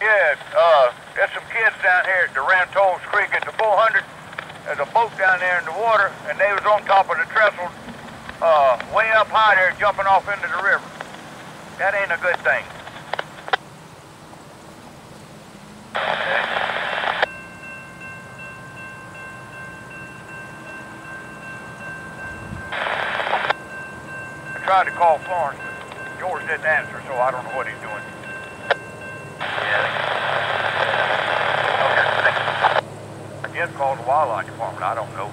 Yeah, uh, there's some kids down here at the Rantowles Creek at the 400. There's a boat down there in the water, and they was on top of the trestle, uh, way up high there, jumping off into the river. That ain't a good thing. tried to call Florence, but George didn't answer, so I don't know what he's doing. Yeah. Okay. I did call the wildlife department. I don't know.